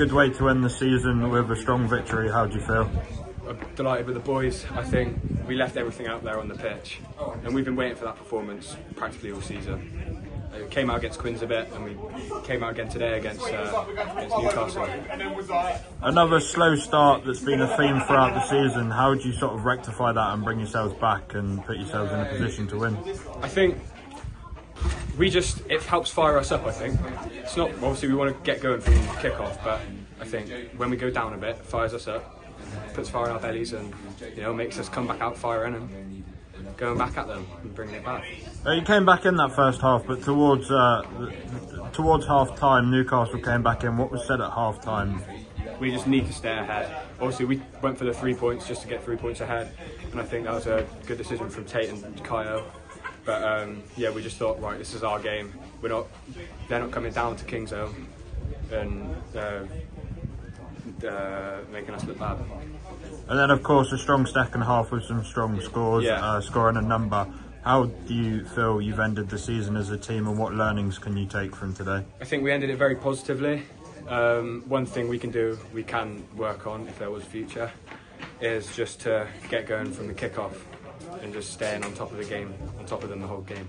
good way to end the season with a strong victory. How do you feel? I'm delighted with the boys. I think we left everything out there on the pitch, and we've been waiting for that performance practically all season. We came out against Quins a bit, and we came out again today against, uh, against Newcastle. Another slow start that's been a theme throughout the season. How do you sort of rectify that and bring yourselves back and put yourselves in a position to win? I think we just it helps fire us up. I think it's not obviously we want to get going from kick-off, but I think when we go down a bit, it fires us up, puts fire in our bellies, and you know makes us come back out firing and going back at them and bringing it back. Uh, you came back in that first half, but towards uh, towards half time, Newcastle came back in. What was said at half time? We just need to stay ahead. Obviously, we went for the three points just to get three points ahead, and I think that was a good decision from Tate and Kayo. But um, yeah, we just thought, right, this is our game. We're not, they're not coming down to Kingsholm and uh, uh, making us look bad. And then, of course, a strong second half with some strong scores, Yeah. uh, scoring a number. How do you feel you've ended the season as a team, and what learnings can you take from today? I think we ended it very positively. Um, one thing we can do, we can work on if there was future, is just to get going from the kick-off and just staying on top of the game, on top of them the whole game.